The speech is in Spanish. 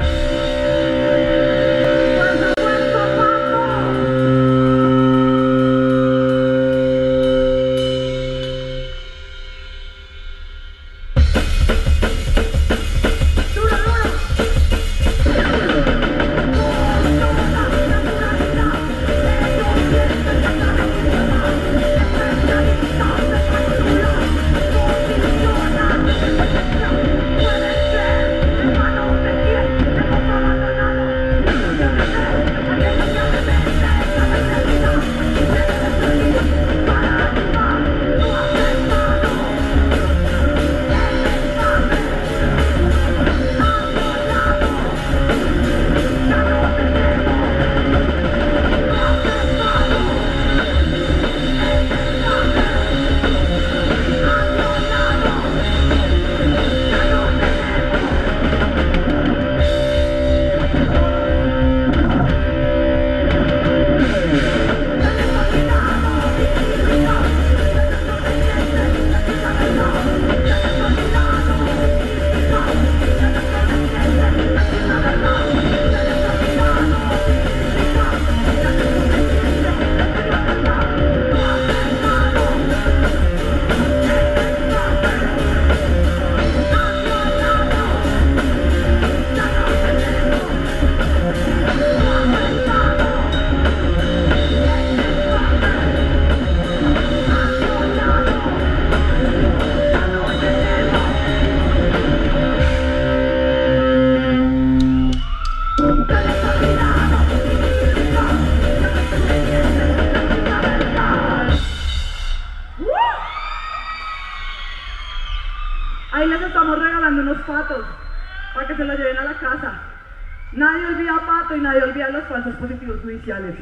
enough. Ahí les estamos regalando unos patos para que se los lleven a la casa. Nadie olvida pato y nadie olvida los falsos positivos judiciales.